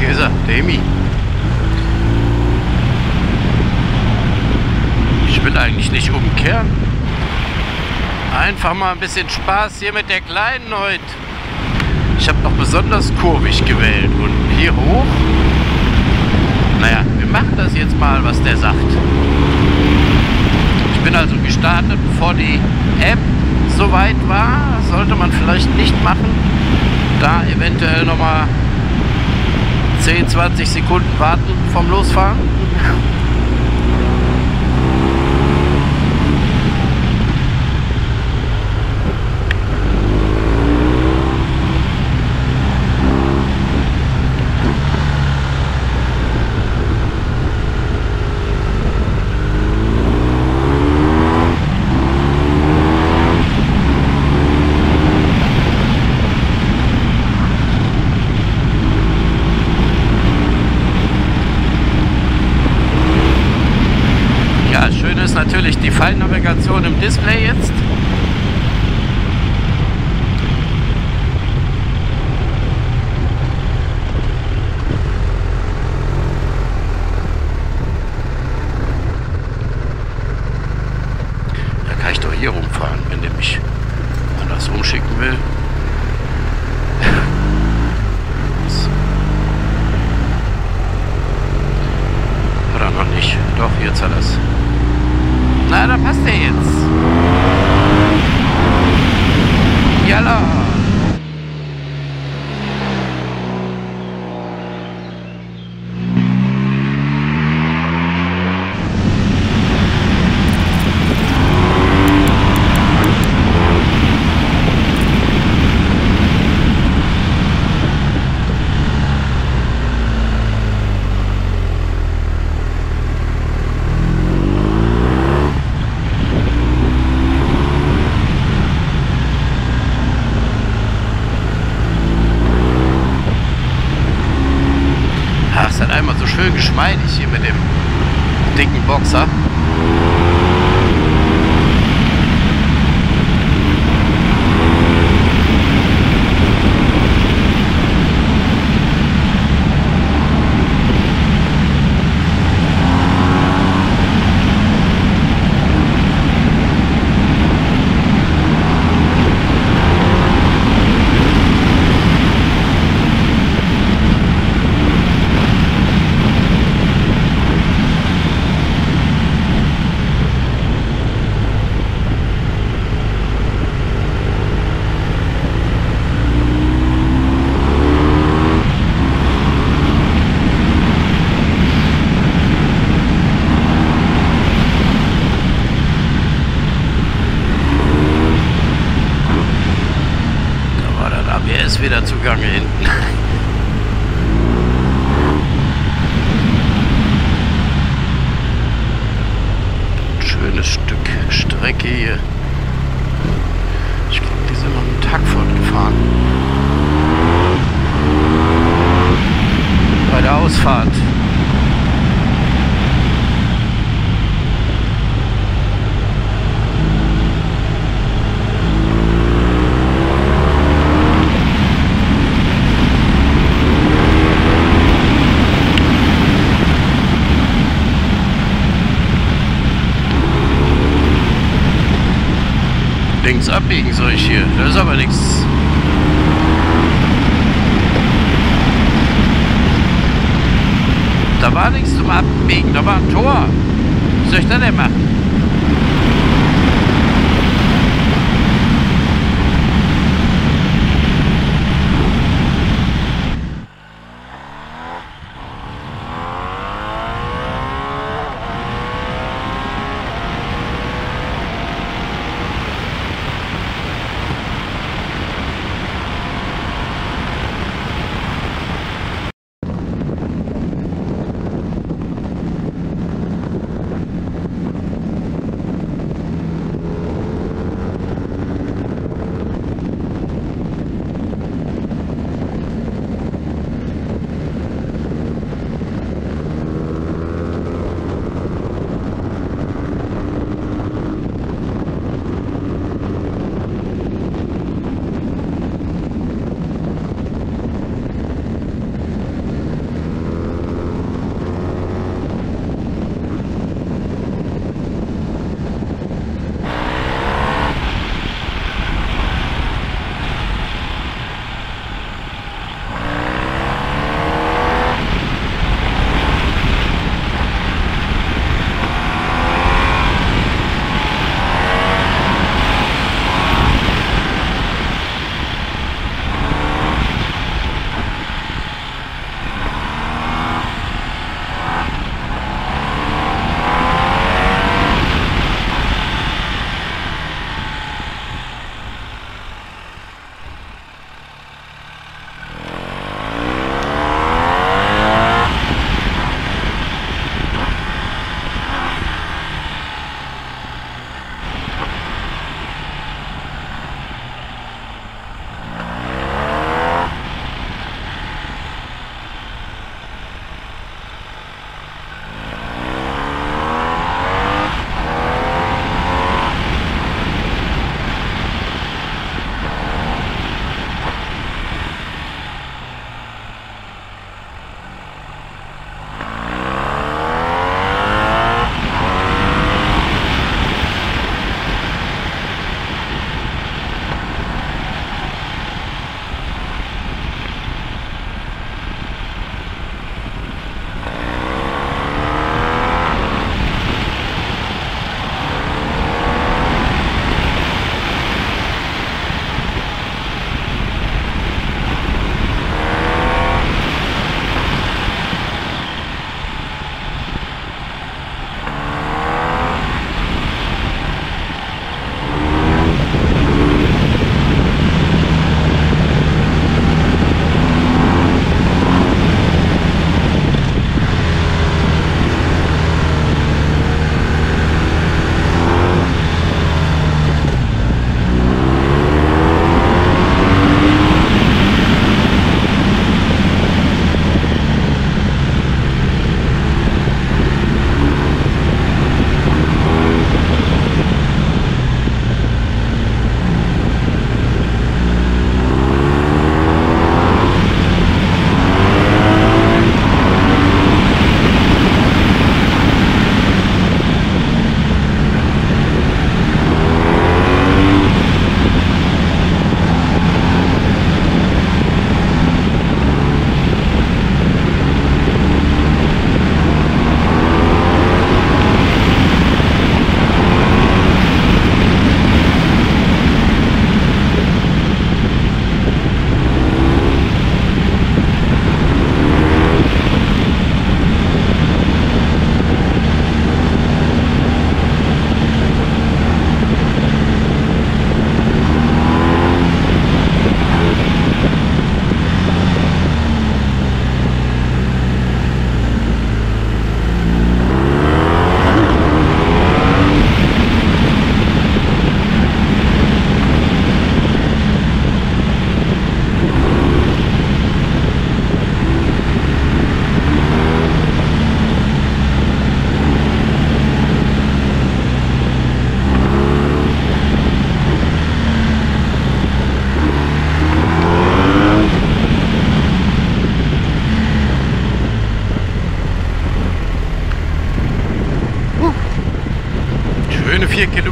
Hier ist er, der Emi. Ich will eigentlich nicht umkehren. Einfach mal ein bisschen Spaß hier mit der Kleinen heute. Ich habe noch besonders kurvig gewählt. Und hier hoch. Naja, wir machen das jetzt mal, was der sagt. Ich bin also gestartet, bevor die App soweit war. Sollte man vielleicht nicht machen. Da eventuell nochmal 10, 20 Sekunden warten vom Losfahren. Ja, schön ist natürlich die Fallnavigation im Display jetzt. Da kann ich doch hier rumfahren, wenn der mich anders umschicken will. So. Hat er noch nicht. Doch, jetzt hat er es. Na, da passt er jetzt. Jalla. Ach, es hat einmal so schön geschmeidig hier mit dem dicken Boxer. gegangen. Links abbiegen soll ich hier. Das ist aber nichts. Da war nichts zum Abbiegen, da war ein Tor. Was soll ich da denn machen?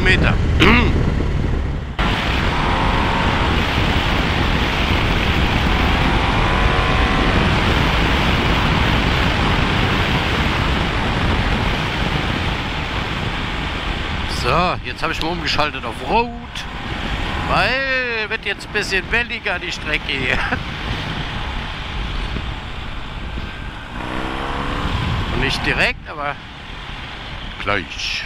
Kilometer. So, jetzt habe ich mal umgeschaltet auf Rot, weil wird jetzt ein bisschen welliger die Strecke hier. Und nicht direkt, aber gleich.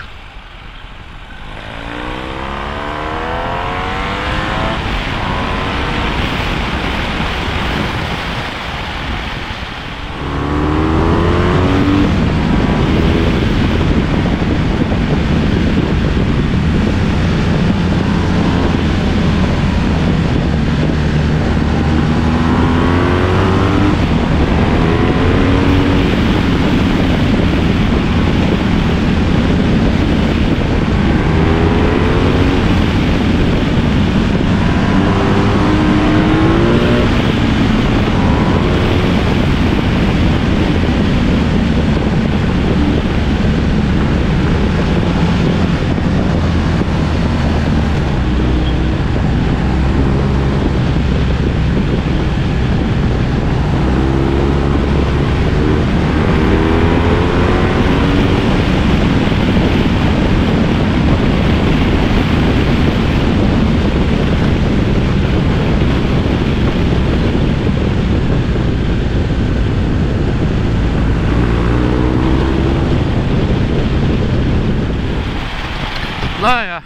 Naja,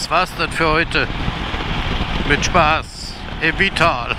das war's dann für heute. Mit Spaß im Vital.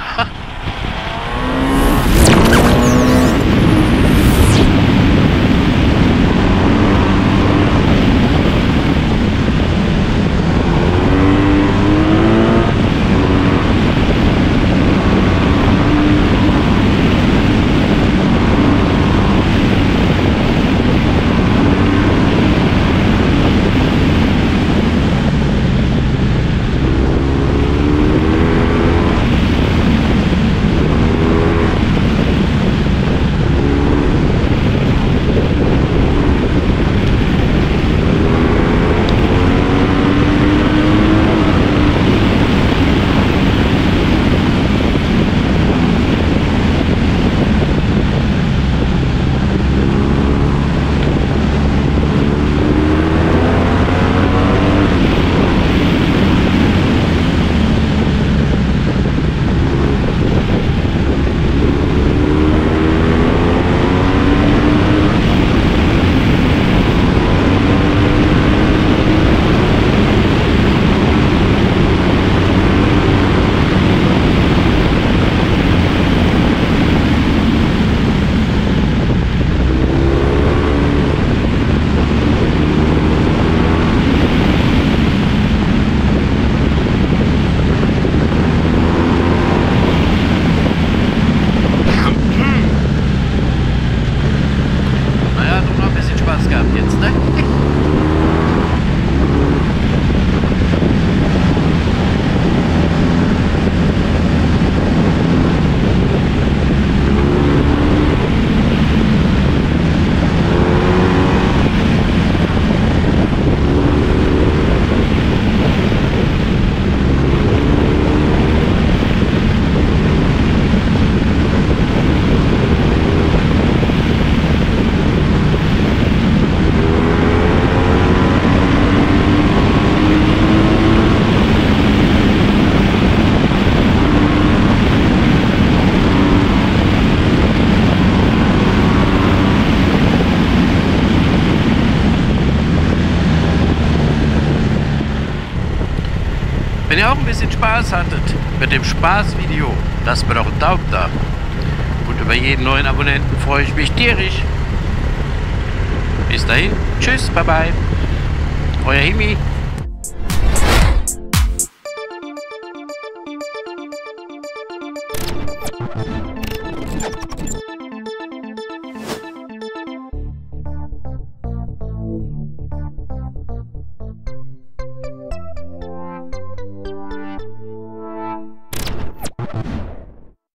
Auch ein bisschen Spaß hattet mit dem Spaßvideo, lasst mir doch einen Daumen da. Und über jeden neuen Abonnenten freue ich mich tierisch. Bis dahin, tschüss, bye bye. Euer Himi.